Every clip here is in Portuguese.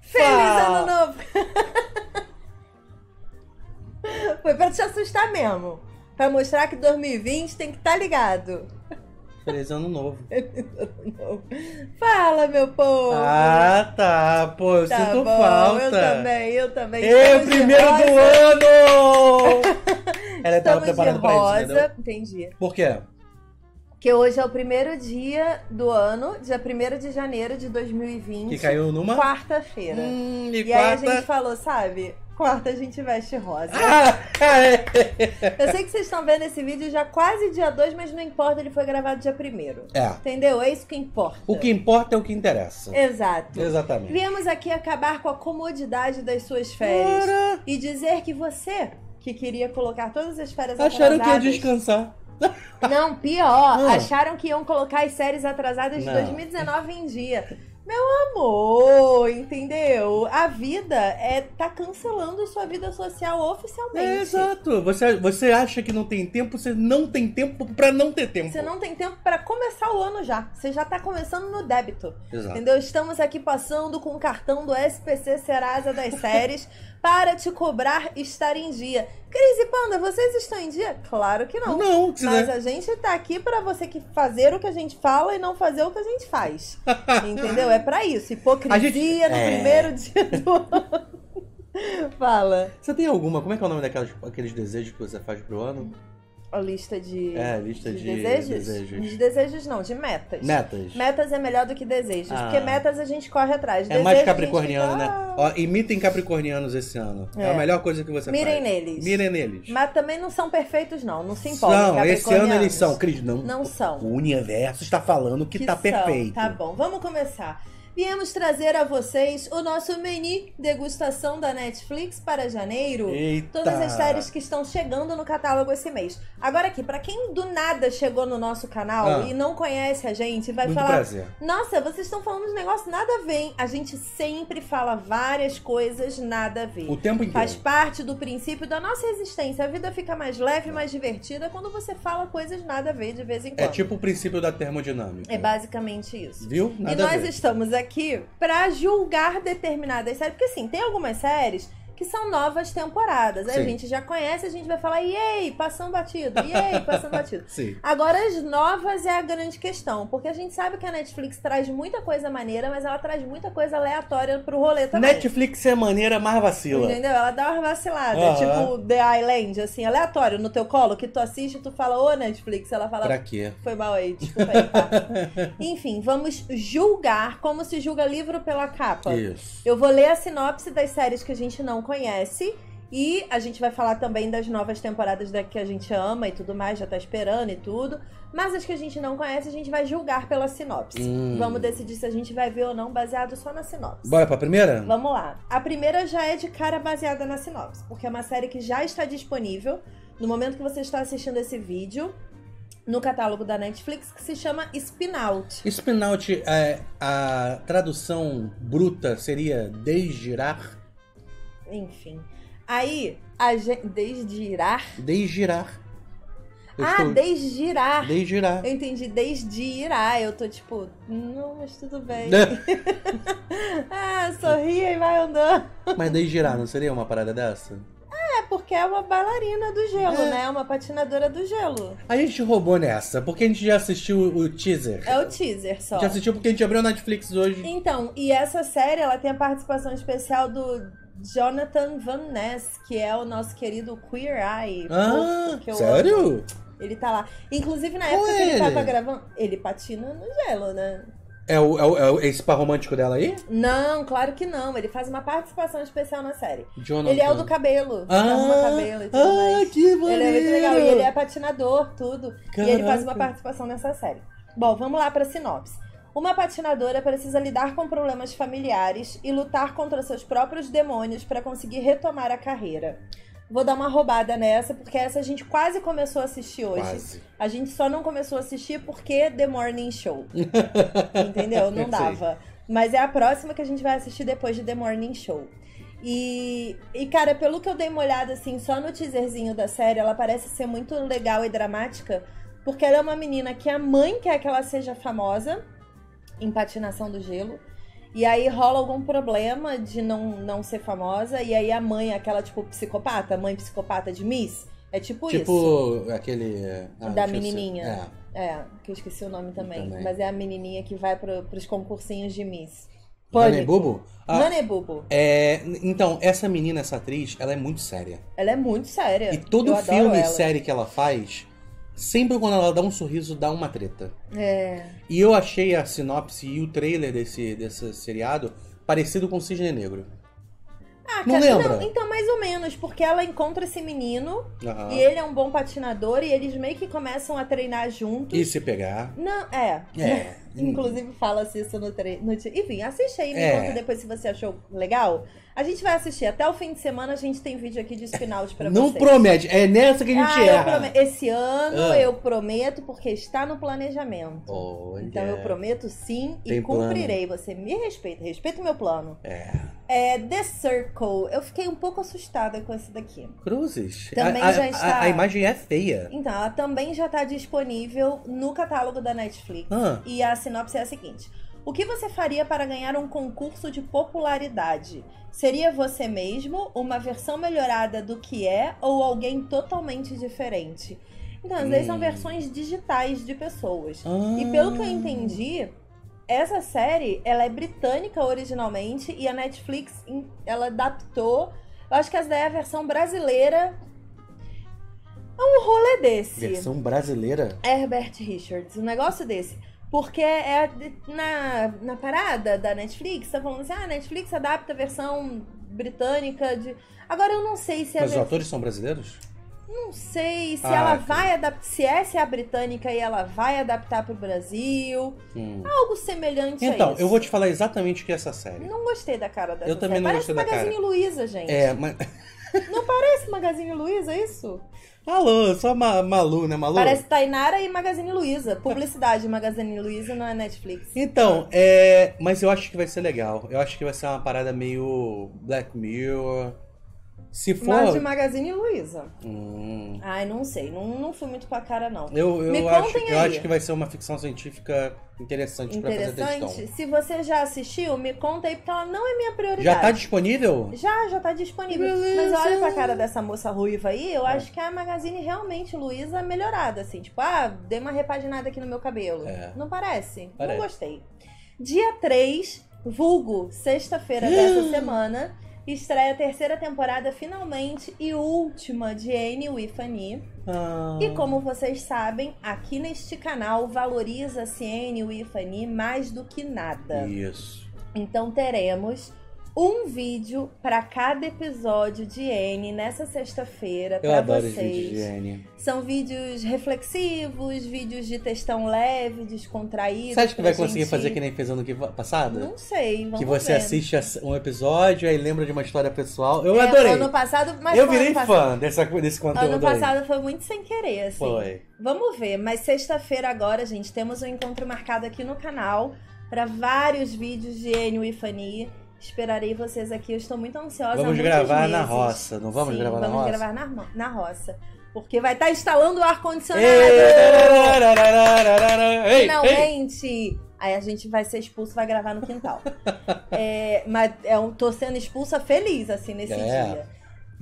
Feliz ano novo! Foi pra te assustar mesmo. Pra mostrar que 2020 tem que estar ligado. Feliz ano novo. Fala, meu povo! Ah, tá. Pô, eu tá sinto bom, falta. eu também, eu também. Estamos de primeiro do ano! Ela tava Estamos de preparada pra isso, entendeu? Entendi. Por quê? Que hoje é o primeiro dia do ano, dia 1 de janeiro de 2020. Que caiu numa... Quarta-feira. Hum, e, E aí a quarta... gente falou, sabe? Quarta a gente veste rosa. Ah, é. Eu sei que vocês estão vendo esse vídeo já quase dia 2, mas não importa, ele foi gravado dia 1 é. Entendeu? É isso que importa. O que importa é o que interessa. Exato. Exatamente. Viemos aqui acabar com a comodidade das suas férias Ora, e dizer que você, que queria colocar todas as férias acharam que ia descansar. Não, pior, Ah. acharam que iam colocar as séries atrasadas de Não. 2019 em dia. Meu amor, entendeu? A vida é tá cancelando sua vida social oficialmente. É, exato. Você, você acha que não tem tempo, você não tem tempo pra não ter tempo. Você não tem tempo pra começar o ano já. Você já tá começando no débito. Exato. Entendeu? Estamos aqui passando com o cartão do SPC Serasa das séries para te cobrar estar em dia. Cris e Panda, vocês estão em dia? Claro que não. Não, que Mas você- a gente tá aqui pra você que fazer o que a gente fala e não fazer o que a gente faz. Entendeu? É pra isso. Hipocrisia A gente- no é. primeiro dia do ano. Fala. Você tem alguma? Como é que é o nome daqueles aqueles desejos que você faz pro ano? A lista de, É, lista de desejos? desejos. De desejos não, de metas. Metas. Metas é melhor do que desejos, Ah. porque metas a gente corre atrás. É mais Desejos, capricorniano, gente né? fica, ah, Ó, imitem capricornianos esse ano. É, É. a melhor coisa que você Mirem faz. neles. Mirem neles. Mas também não são perfeitos, não. Não se empolguem, Não, esse ano eles são, Cris, não. Não são. O universo está falando que, tá são. perfeito. Tá bom, vamos começar. Viemos trazer a vocês o nosso menu degustação da Netflix para janeiro. Eita. Todas as séries que estão chegando no catálogo esse mês. Agora aqui, pra quem do nada chegou no nosso canal Ah. e não conhece a gente, vai Muito falar: prazer. Nossa, vocês estão falando de negócio nada a ver. hein?" A gente sempre fala várias coisas nada a ver. O tempo inteiro. Faz parte do princípio da nossa existência. A vida fica mais leve, mais divertida quando você fala coisas nada a ver de vez em quando. É tipo o princípio da termodinâmica. É basicamente isso. Viu? E Nada a nós estamos aqui pra julgar determinadas séries. Porque assim, tem algumas séries que são novas temporadas. A gente já conhece, a gente vai falar, yay, passando batido, yay, passando batido. Sim. Agora, as novas é a grande questão, porque a gente sabe que a Netflix traz muita coisa maneira, mas ela traz muita coisa aleatória pro rolê também. Netflix é maneira, mais vacila. Entendeu? Ela dá uma vacilada. Aham. Tipo The Island, assim, aleatório, no teu colo, que tu assiste, tu fala, ô Netflix, ela fala, Pra quê? foi mal aí, desculpa aí, tá? Enfim, vamos julgar como se julga livro pela capa. Isso. Eu vou ler a sinopse das séries que a gente não conhece. E a gente vai falar também das novas temporadas da que a gente ama e tudo mais, já tá esperando e tudo. Mas as que a gente não conhece, a gente vai julgar pela sinopse. Hum. Vamos decidir se a gente vai ver ou não, baseado só na sinopse. Bora pra primeira? Vamos lá. A primeira já é de cara baseada na sinopse, porque é uma série que já está disponível no momento que você está assistindo esse vídeo no catálogo da Netflix, que se chama Spin Out. Spinout, é, a tradução bruta seria desgirar? Enfim. Aí, a gente. Desgirar. Desgirar. Eu ah, estou- desgirar. Desgirar. Eu entendi desde irá. Eu tô tipo, não, mas tudo bem. ah, sorria e vai andando. Mas desgirar não seria uma parada dessa? É porque é uma bailarina do gelo, É. né? Uma patinadora do gelo. A gente roubou nessa, porque a gente já assistiu o teaser. É o teaser só. Já assistiu porque a gente abriu a Netflix hoje. Então, e essa série, ela tem a participação especial do Jonathan Van Ness, que é o nosso querido Queer Eye. Ah, eu amo. sério? Ele tá lá. Inclusive, na Qual época é que ele ele? tava gravando, ele patina no gelo, né? É o, é o, é o- esse par romântico dela aí? Não, claro que não. Ele faz uma participação especial na série. Jonathan. Ele é o do cabelo. Ah, arruma cabelo e tudo ah, mais. que maneiro. Ele é muito legal. E ele é patinador, tudo. E ele faz uma Caraca. participação nessa série. Bom, vamos lá pra sinopse. Uma patinadora precisa lidar com problemas familiares e lutar contra seus próprios demônios para conseguir retomar a carreira. Vou dar uma roubada nessa, porque essa a gente quase começou a assistir hoje. Quase. A gente só não começou a assistir porque The Morning Show. Entendeu? Não dava. Mas é a próxima que a gente vai assistir depois de The Morning Show. E, e, cara, pelo que eu dei uma olhada assim, só no teaserzinho da série, ela parece ser muito legal e dramática. Porque ela é uma menina que a mãe quer que ela seja famosa em patinação do gelo. E aí rola algum problema de não, não ser famosa. E aí a mãe, aquela tipo psicopata, mãe psicopata de Miss, é tipo, isso. Tipo aquele. ah, Da menininha. É. É, que eu esqueci o nome também. Também. Mas é a menininha que vai pro, pros concursinhos de Miss. Honey Bubu? Ah, Nane Bubu. é, então, essa menina, essa atriz, ela é muito séria. Ela é muito séria. E todo Eu filme e série que ela faz, sempre quando ela dá um sorriso, dá uma treta. É. E eu achei a sinopse e o trailer desse, desse seriado parecido com Cisne Negro. Ah, Não cara, lembra? então, mais ou menos, porque ela encontra esse menino Aham. e ele é um bom patinador e eles meio que começam a treinar juntos. E se pegar. Não, é. É. Inclusive fala-se isso no treino. Enfim, assiste aí, me É. conta depois se você achou legal. A gente vai assistir. Até o fim de semana a gente tem vídeo aqui de spin-out pra Não vocês. promete, é nessa que a gente Ah, erra. prome- Esse ano Ah. eu prometo porque está no planejamento. Olha. Então eu prometo sim e Tem cumprirei. Você me respeita, respeita o meu plano. É. É, The Circle. Eu fiquei um pouco assustada com esse daqui. Cruzes. Também a, a- já a- está- a imagem é feia. Então, ela também já está disponível no catálogo da Netflix. Ah. E a sinopse é a seguinte: O que você faria para ganhar um concurso de popularidade? Seria você mesmo, uma versão melhorada do que é, ou alguém totalmente diferente? Então, às vezes são Hum. versões digitais de pessoas. Ah. E pelo que eu entendi, essa série, ela é britânica originalmente e a Netflix, ela adaptou. Eu acho que essa daí é a versão brasileira. É um rolê desse. Versão brasileira? Herbert Richards, um negócio desse. Porque é na, na parada da Netflix, tá falando assim, ah, a Netflix adapta a versão britânica de. Agora eu não sei se é a Mas os atores são brasileiros? Não sei se Ah, ela tá. vai adaptar. Se essa é a britânica e ela vai adaptar pro Brasil. Hum. Algo semelhante a Então, isso. eu vou te falar exatamente o que é essa série. Não gostei da cara dessa Eu também série. não Parece gostei da Magazine Luiza, gente. É, mas. Parece Magazine Luiza, isso? Alô, só ma Malu, né, Malu? Parece Tainara e Magazine Luiza. Publicidade Magazine Luiza na Netflix. Então, é. Mas eu acho que vai ser legal. Eu acho que vai ser uma parada meio Black Mirror. Se for. Mas de Magazine Luiza. Hum, Ai, não sei. Não, não fui muito com a cara, não. eu, Me eu, acho, contem eu acho que vai ser uma ficção científica interessante pra fazer Interessante. Se você já assistiu, me conta aí, porque ela não é minha prioridade. Já tá disponível? Já, já tá disponível. Beleza. Mas olha pra cara dessa moça ruiva aí, eu acho que é a Magazine realmente, Luiza, melhorada, assim. Tipo, ah, dei uma repaginada aqui no meu cabelo. É. Não parece? Parece. Não gostei. Dia 3, vulgo, sexta-feira dessa semana, estreia a terceira temporada, finalmente, e última de Anne with Annie. Ah, E como vocês sabem, aqui neste canal valoriza-se Anne with Annie mais do que nada. Isso. Então teremos um vídeo para cada episódio de N nessa sexta-feira para vocês. vídeos de Anne. São vídeos reflexivos, vídeos de textão leve, descontraído. Você acha que vai pra conseguir gente- fazer que nem fez ano passado? Não sei, vamos que você assiste um episódio aí lembra de uma história pessoal. Eu É, adorei. Ano passado, mas eu virei fã dessa, desse conteúdo Ano aí. passado foi muito sem querer, assim. Foi. Vamos ver, mas sexta-feira agora, gente, temos um encontro marcado aqui no canal para vários vídeos de Enio e Fanny. Esperarei vocês aqui, eu estou muito ansiosa. Vamos gravar na meses. roça, não vamos Sim, gravar na vamos roça? gravar na, na roça. Porque vai estar instalando o ar-condicionado. Ei, ei. Finalmente! Aí a gente vai ser expulso, vai gravar no quintal. É, mas eu tô sendo expulsa feliz, assim, nesse É. dia.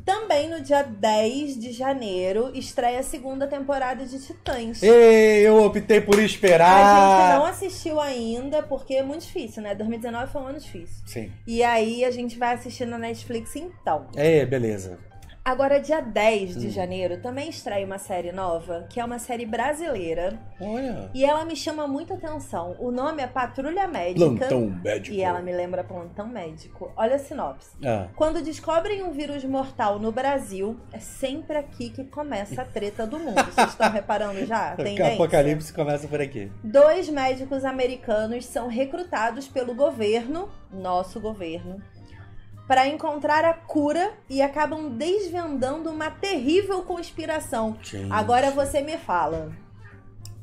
Também no dia 10 de janeiro, estreia a segunda temporada de Titãs. Ei, eu optei por A gente esperar. não assistiu ainda, porque é muito difícil, né? 2019 foi um ano difícil. Sim. E aí a gente vai assistir na Netflix então. É, beleza. Agora, dia 10 de Hum. janeiro, também estreia uma série nova, que é uma série brasileira. Olha. E ela me chama muita atenção. O nome é Patrulha Médica. Plantão médico. E ela me lembra Plantão Médico. Olha a sinopse. Ah, Quando descobrem um vírus mortal no Brasil, é sempre aqui que começa a treta do mundo. Vocês estão reparando já? o Tendência? apocalipse começa por aqui. Dois médicos americanos são recrutados pelo governo, nosso governo, para encontrar a cura e acabam desvendando uma terrível conspiração. Gente. Agora você me fala.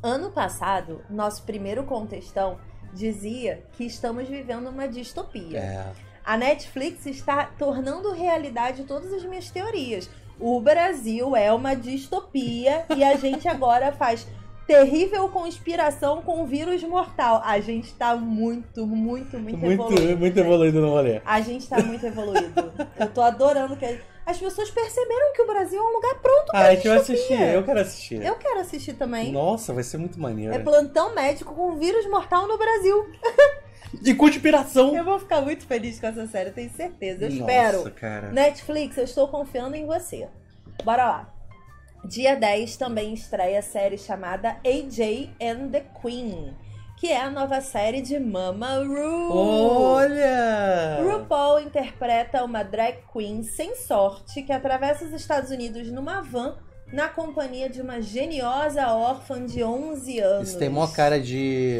Ano passado, nosso primeiro contestão dizia que estamos vivendo uma distopia. É. A Netflix está tornando realidade todas as minhas teorias. O Brasil é uma distopia e a gente agora faz Terrível conspiração com vírus mortal. A gente tá muito, muito, muito, Muito, evoluído. muito evoluído no rolê. A gente tá muito evoluído. Eu tô adorando que as pessoas perceberam que o Brasil é um lugar pronto pra Ah, a gente vai distopia. assistir. Eu quero assistir. Eu quero assistir também. Nossa, vai ser muito maneiro. É plantão médico com vírus mortal no Brasil. De conspiração. Eu vou ficar muito feliz com essa série, eu tenho certeza. Eu Nossa, espero. cara. Netflix, eu estou confiando em você. Bora lá. Dia 10 também estreia a série chamada AJ and the Queen, que é a nova série de Mama Ru. Olha! RuPaul interpreta uma drag queen sem sorte que atravessa os Estados Unidos numa van na companhia de uma geniosa órfã de 11 anos. Isso tem mó cara de.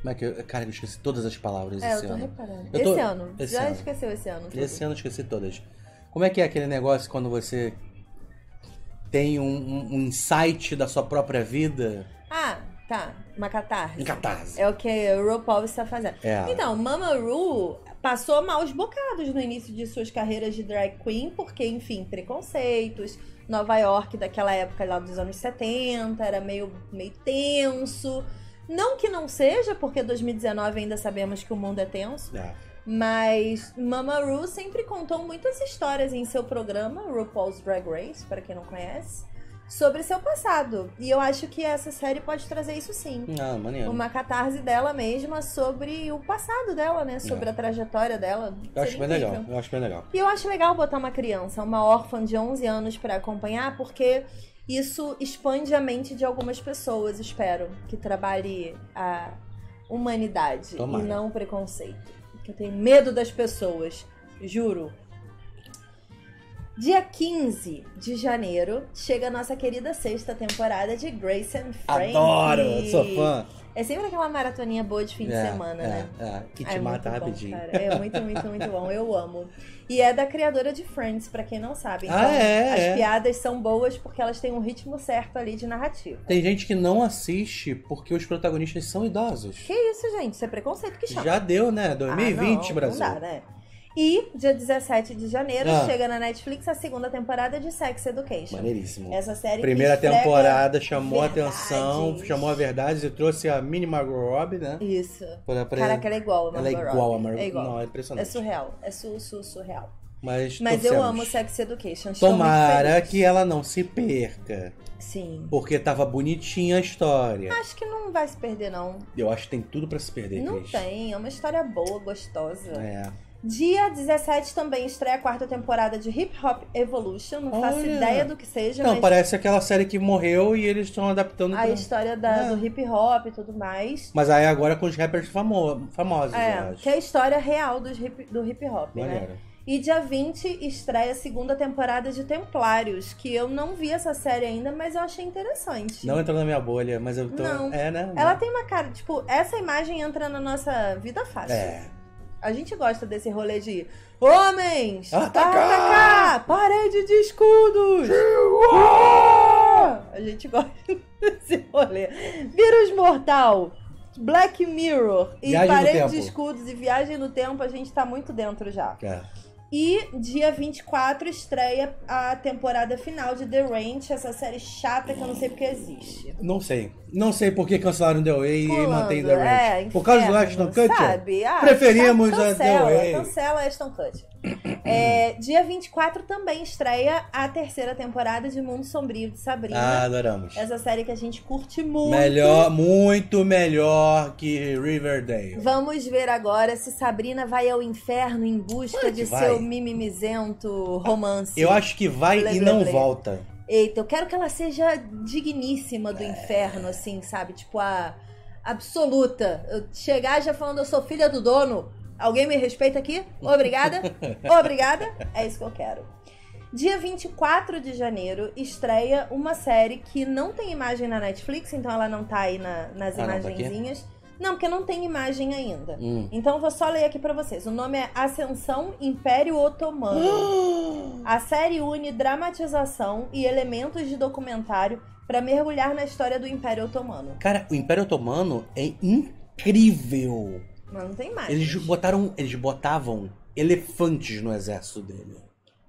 Como é que eu. Cara, eu esqueci todas as palavras É, eu esse tô ano. reparando. Eu tô- Esse ano. esse Já ano. esqueceu esse ano. tudo. Esse ano eu esqueci todas. Como é que é aquele negócio quando você tem um, um, um insight da sua própria vida? Ah, tá. Uma catarse. Em catarse. É o que o RuPaul está fazendo. É. Então, Mama Ru passou maus bocados no início de suas carreiras de drag queen, porque, enfim, preconceitos. Nova York daquela época lá dos anos 70, era meio, meio tenso. Não que não seja, porque 2019 ainda sabemos que o mundo é tenso. É. Mas Mama Ru sempre contou muitas histórias em seu programa, RuPaul's Drag Race, para quem não conhece, sobre seu passado. E eu acho que essa série pode trazer isso sim. Ah, maneiro. Uma catarse dela mesma sobre o passado dela, né? Sobre É. a trajetória dela. Eu acho Seria bem incrível. legal. Eu acho bem legal. E eu acho legal botar uma criança, uma órfã de 11 anos pra acompanhar, porque isso expande a mente de algumas pessoas, espero, que trabalhe a humanidade Tomara. e não o preconceito. Porque eu tenho medo das pessoas, juro. Dia 15 de janeiro chega a nossa querida sexta temporada de Grace and Frankie. Adoro! Sou fã. É sempre aquela maratoninha boa de fim de É, semana, é, né? é, que Ah, te é mata bom, rapidinho. cara. É muito, muito, muito bom. Eu amo. E é da criadora de Friends, pra quem não sabe. Então, Ah, é, as é. piadas são boas porque elas têm um ritmo certo ali de narrativa. Tem gente que não assiste porque os protagonistas são idosos. Que isso, gente? Isso é preconceito que chama. Já deu, né? 2020, ah, não, Brasil. Não dá, né? E dia 17 de janeiro Ah. chega na Netflix a segunda temporada de Sex Education. Maneiríssimo. Essa série Primeira que temporada chamou a verdades. atenção, chamou a verdade e trouxe a Mini Margot Robbie, né? Isso. Pra, pra... Caraca, ela é igual a ela é Margot igual a. Margot. É igual. Não, é É impressionante. surreal. É su, su, surreal. Mas, Mas eu amo Sex Education. Tomara que ela não se perca. Sim. Porque tava bonitinha a história. Acho que não vai se perder, não. Eu acho que tem tudo pra se perder, Não Cris. tem, é uma história boa, gostosa. É. Dia 17 também estreia a quarta temporada de Hip Hop Evolution. Não faço Olha. ideia do que seja, Não, mas parece aquela série que morreu e eles estão adaptando. a pra- história da- É. do hip hop e tudo mais. Mas aí agora com os rappers famo... famosos, eu É, acho. que é a história real dos hip- do hip hop, né? Maneiro. E dia 20 estreia a segunda temporada de Templários, que eu não vi essa série ainda, mas eu achei interessante. Não entrou na minha bolha, mas eu tô. Não. É, né? Ela tem uma cara, tipo, essa imagem entra na nossa vida fácil. É. A gente gosta desse rolê de homens! Atacar! Atacar! Parede de escudos! A gente gosta desse rolê. Vírus mortal, Black Mirror e Viagem parede de escudos e viagem no tempo, a gente tá muito dentro já. É. E dia 24 estreia a temporada final de The Ranch, essa série chata que eu não sei porque existe. Não sei. Não sei por que cancelaram The Way e Pulando, mantém The Ranch. é, por causa do Ashton Kutcher? Sabe? Ah, Preferimos a The cancela, Way. Cancela Ashton Kutcher. É, dia 24 também estreia a terceira temporada de Mundo Sombrio de Ah, Sabrina. adoramos. essa série que a gente curte muito. Melhor, muito melhor que Riverdale. Vamos ver agora se Sabrina vai ao inferno em busca de vai. seu mimimizento romance. Eu acho que vai e não volta. Eita, eu quero que ela seja digníssima É. do inferno, assim, sabe? Tipo, a absoluta. Eu chegar já falando, eu sou filha do dono. Alguém me respeita aqui? Obrigada? Obrigada? É isso que eu quero. Dia 24 de janeiro estreia uma série que não tem imagem na Netflix, então ela não tá aí na- nas Ah, não, tá imagenzinhas. Não, porque não tem imagem ainda. Hum. Então eu vou só ler aqui pra vocês. O nome é Ascensão Império Otomano. A série une dramatização e elementos de documentário para mergulhar na história do Império Otomano. Cara, o Império Otomano é incrível. Mas não tem mais. Eles botaram, eles botavam elefantes no exército dele.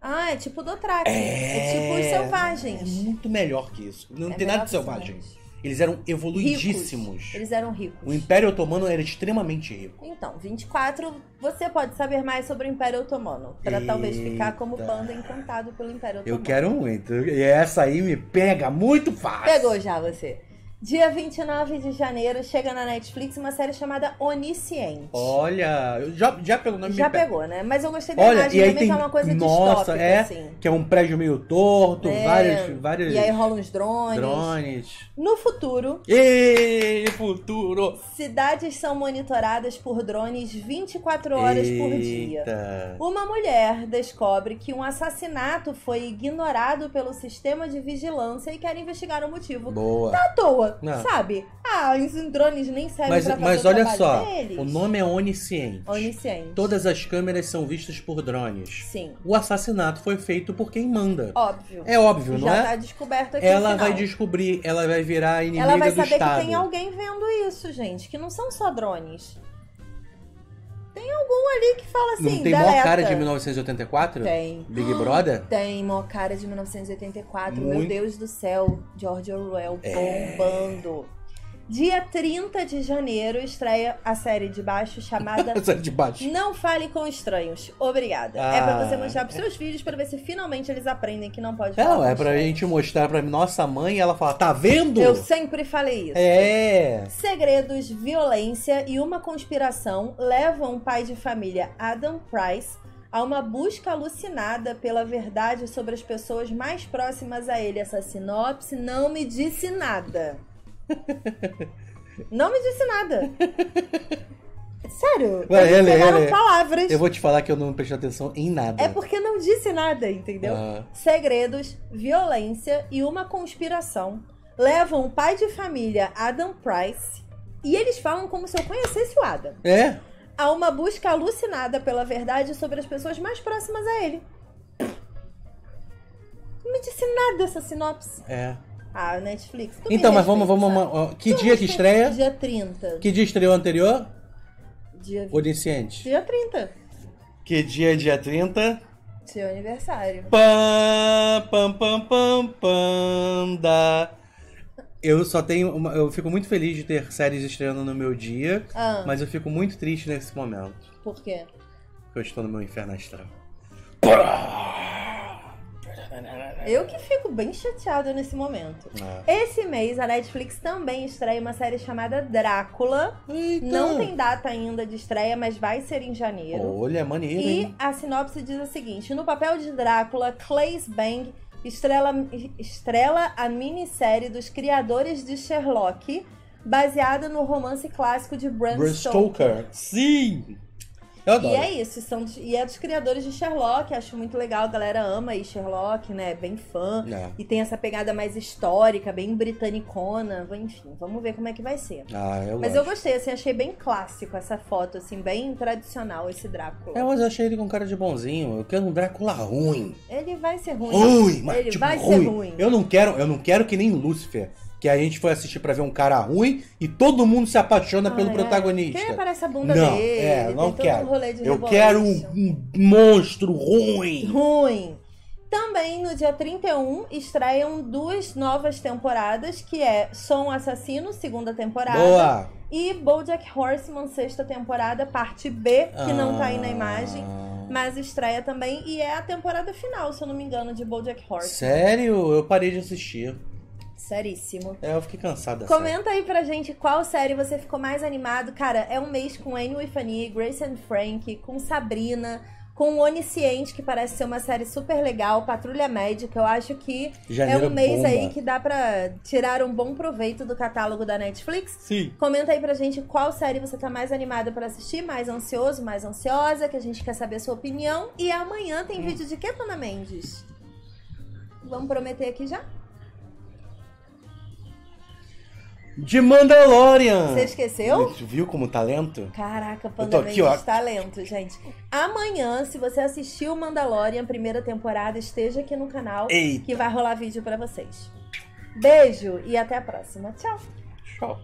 Ah, é tipo do Dothraki. É, É tipo os É selvagens. muito melhor que isso. Não É tem nada de selvagem. Eles eram evoluidíssimos. Ricos. Eles eram ricos. O Império Otomano era extremamente rico. Então, 24, você pode saber mais sobre o Império Otomano. Pra talvez ficar como panda encantado pelo Império Otomano. Eu quero muito. E essa aí me pega muito fácil. Pegou já você. Dia 29 de janeiro chega na Netflix uma série chamada Onisciente. Olha, já, já pegou o nome Já pegou, né? Mas eu gostei da Olha, imagem e também, tem. que é uma coisa Nossa, é. assim. Que é um prédio meio torto, É, vários, vários E aí rolam os drones. drones. No futuro, Ê, futuro! cidades são monitoradas por drones 24 horas por dia. Eita. Uma mulher descobre que um assassinato foi ignorado pelo sistema de vigilância e quer investigar o motivo. Boa. À toa, Não. sabe? Ah, os drones nem servem Mas, pra fazer mas o olha só, deles. o nome é onisciente. Onisciente. Todas as câmeras são vistas por drones. Sim, O assassinato foi feito por quem manda. óbvio. É óbvio, não Já é? tá descoberto aqui Ela vai descobrir, ela vai virar inimiga Ela vai do saber Estado. que tem alguém vendo isso, gente. Que não são só drones. Tem algum ali que fala assim, Não tem mó cara de 1984? Tem. Big Brother? Tem, mó cara de 1984. Meu Muito. Deus do céu, George Orwell É. Dia 30 de janeiro estreia a série de baixo chamada Essa de baixo. Não Fale com Estranhos. Obrigada. Ah. É pra você mostrar pros seus filhos pra ver se finalmente eles aprendem que não pode falar Não, é pra estranhos. gente mostrar pra nossa mãe e ela falar, tá vendo? Eu sempre falei isso. É. Segredos, violência e uma conspiração levam o pai de família Adam Price a uma busca alucinada pela verdade sobre as pessoas mais próximas a ele. Essa sinopse não me disse nada. Não me disse nada. Sério, eles ele- ele- palavras. Eu vou te falar que eu não prestei atenção em nada. É porque não disse nada, entendeu? Ah. Segredos, violência e uma conspiração levam o pai de família Adam Price, e eles falam como se eu conhecesse o Adam, É? a uma busca alucinada pela verdade sobre as pessoas mais próximas a ele. Não me disse nada essa sinopse. É. Ah, Netflix. tu Então, mas vamos, vamos, que Tu dia que estreia? Dia 30. Que dia estreou o anterior? Dia, Onisciente. dia 30. Que dia é dia 30? Seu aniversário. Pam, pam, pam, pam, panda. Eu só tenho uma, eu fico muito feliz de ter séries estreando no meu dia, Ah, mas eu fico muito triste nesse momento, por quê? porque eu estou no meu inferno astral. Eu que fico bem chateada nesse momento. É. Esse mês a Netflix também estreia uma série chamada Drácula. Eita. Não tem data ainda de estreia, mas vai ser em janeiro. Olha, maneiro, E hein? a sinopse diz o seguinte: no papel de Drácula, Claes Bang estrela, estrela a minissérie dos criadores de Sherlock, baseada no romance clássico de Bram, Bram Stoker. Stoker. Sim! Eu adoro. E é isso, são e é dos criadores de Sherlock, acho muito legal, a galera ama aí Sherlock, né? Bem fã. É. E tem essa pegada mais histórica, bem britanicona, enfim, vamos ver como é que vai ser. Ah, eu Mas eu gostei, assim, achei bem clássico essa foto, assim, bem tradicional esse Drácula. É, mas eu achei ele com cara de bonzinho. Eu quero um Drácula ruim. Ele vai ser ruim. Ruim, mas Ele tipo, vai ser ruim. ruim. Eu não quero, eu não quero que nem Lúcifer, que a gente foi assistir pra ver um cara ruim e todo mundo se apaixona pelo Ah, é. protagonista. Quem aparece a bunda não, dele? é, não quero. Um eu Revolution. quero um, um monstro ruim. Ruim. Também no dia 31 estreiam duas novas temporadas, que é Som Assassino, segunda temporada. Boa. E BoJack Horseman, sexta temporada, parte B, que não tá aí na Ah. imagem, mas estreia também. E é a temporada final, se eu não me engano, de BoJack Horseman. Sério? Eu parei de assistir. Seríssimo. É, eu fiquei cansado dessa. Comenta aí pra gente qual série você ficou mais animado. Cara, é um mês com Anne with Annie, Grace and Frank, com Sabrina, com o Onisciente, que parece ser uma série super legal, Patrulha Médica. Eu acho que Janeiro é um mês bomba. aí que dá pra tirar um bom proveito do catálogo da Netflix. Sim. Comenta aí pra gente qual série você tá mais animado pra assistir, mais ansioso, mais ansiosa, que a gente quer saber a sua opinião. E amanhã Hum. tem vídeo de que, Pana Mendes? Vamos prometer aqui já? De Mandalorian. Você esqueceu? Você Viu como talento? Caraca, Panda aqui, Mendes, ó. talento, gente. Amanhã, se você assistiu Mandalorian, primeira temporada, esteja aqui no canal Eita. que vai rolar vídeo pra vocês. Beijo e até a próxima. Tchau. Tchau.